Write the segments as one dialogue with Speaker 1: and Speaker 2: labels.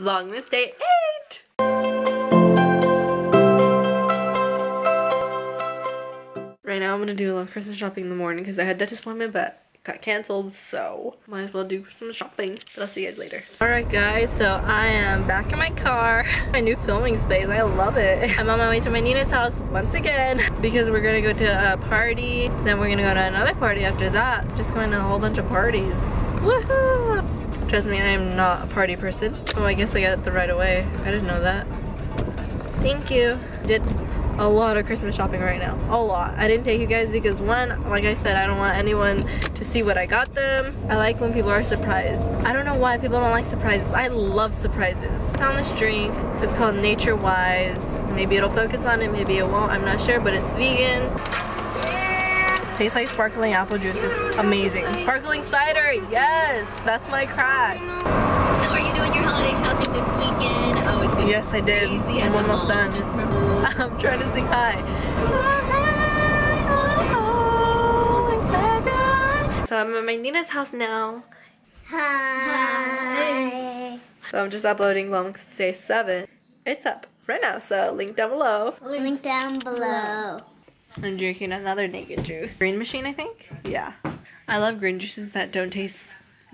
Speaker 1: Vlogmas Day 8! Right now I'm gonna do a little Christmas shopping in the morning because I had dentist appointment but got cancelled so might as well do some shopping. But I'll see you guys later. Alright guys, so I am back in my car. My new filming space, I love it. I'm on my way to my Nina's house once again because we're gonna go to a party. Then we're gonna go to another party after that. Just going to a whole bunch of parties. Woohoo! Trust me, I am not a party person. Oh, I guess I got it the right away. I didn't know that. Thank you. Did a lot of Christmas shopping right now. A lot. I didn't take you guys because one, like I said, I don't want anyone to see what I got them. I like when people are surprised. I don't know why people don't like surprises. I love surprises. Found this drink. It's called Nature Wise. Maybe it'll focus on it, maybe it won't. I'm not sure, but it's vegan. Tastes like sparkling apple juice. It's amazing. Sparkling cider, yes! That's my crack.
Speaker 2: So are you doing your holiday shopping this weekend? Oh, it's gonna
Speaker 1: Yes, I did.
Speaker 2: Crazy
Speaker 1: I'm almost done. I'm trying to sing hi. So I'm at my Nina's house now.
Speaker 3: Hi.
Speaker 1: So I'm just uploading Vlogmas Day 7. It's up right now, so link down below.
Speaker 3: Link down below.
Speaker 1: I'm drinking another naked juice. Green machine, I think? Yeah. I love green juices that don't taste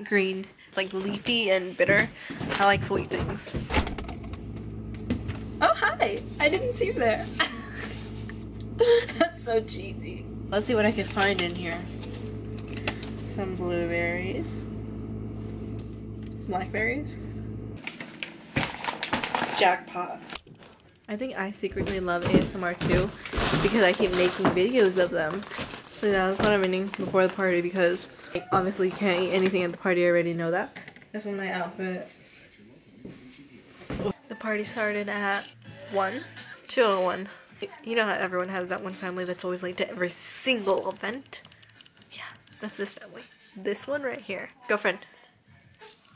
Speaker 1: green. It's like leafy and bitter. I like sweet things. Oh, hi! I didn't see you there. That's so cheesy. Let's see what I can find in here. Some blueberries. Blackberries. Jackpot. I think I secretly love ASMR too because I keep making videos of them. So that was what I'm eating before the party because I obviously can't eat anything at the party. I already know that. This is my outfit. The party started at 1, 201. You know how everyone has that one family that's always late to every single event? Yeah, that's this family. This one right here. Girlfriend,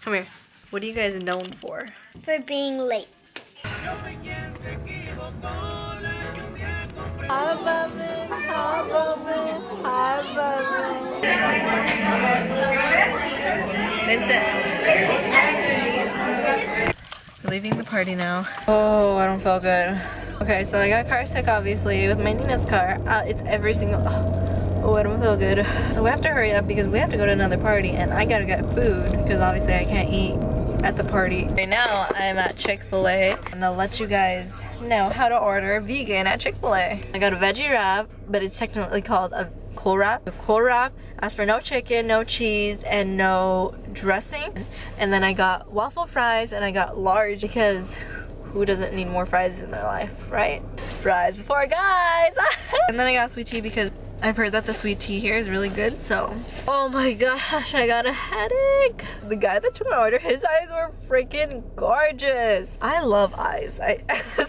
Speaker 1: come here. What are you guys known for?
Speaker 3: For being late.
Speaker 1: We're leaving the party now. Oh, I don't feel good. Okay, so I got car sick obviously with my Nina's car. Uh, it's every single, oh, I don't feel good. So we have to hurry up because we have to go to another party and I gotta get food because obviously I can't eat at the party. Right now I'm at Chick-fil-A and I'll let you guys know how to order vegan at Chick-fil-A. I got a veggie wrap, but it's technically called a cool wrap. The cool wrap asks for no chicken, no cheese, and no dressing. And then I got waffle fries and I got large because who doesn't need more fries in their life, right? Fries before guys! and then I got sweet tea because I've heard that the sweet tea here is really good, so. Oh my gosh, I got a headache. The guy that took my order, his eyes were freaking gorgeous. I love eyes. I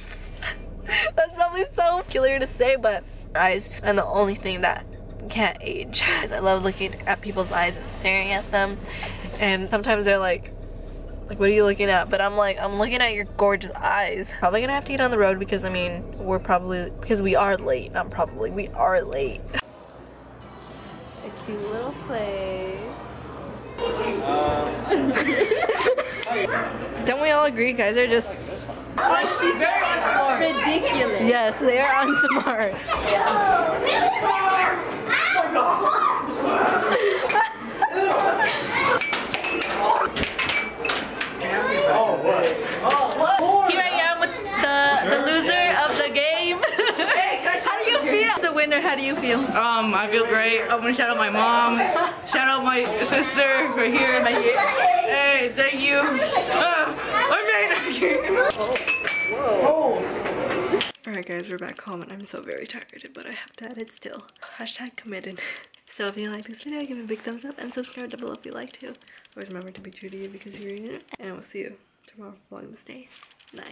Speaker 1: That's probably so peculiar to say, but eyes are the only thing that can't age. I love looking at people's eyes and staring at them. And sometimes they're like, like, what are you looking at? But I'm like, I'm looking at your gorgeous eyes. Probably gonna have to get on the road because I mean, we're probably, because we are late. Not probably, we are late. A cute little place. Um, Don't we all agree guys are just ridiculous? Yes, they are unsmart.
Speaker 4: Here I am with the, the loser of the game. how do you feel? The winner, how do you feel?
Speaker 5: Um, I feel great. I'm gonna shout out my mom, shout out my sister right here. Like, hey, thank you. Uh, It.
Speaker 1: Alright guys, we're back home and I'm so very tired, but I have to edit still. Hashtag committed. So if you like this video, give it a big thumbs up and subscribe down below if you like to. Always remember to be true to you because you're you. And I will see you tomorrow for Vlogmas Day 9.